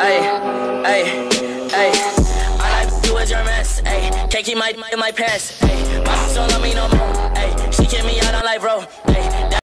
Ay, hey, hey. I like you your mess. Hey, can't keep my in my pants. Ay, my don't love me no more. Ay, she kick me out on life, bro.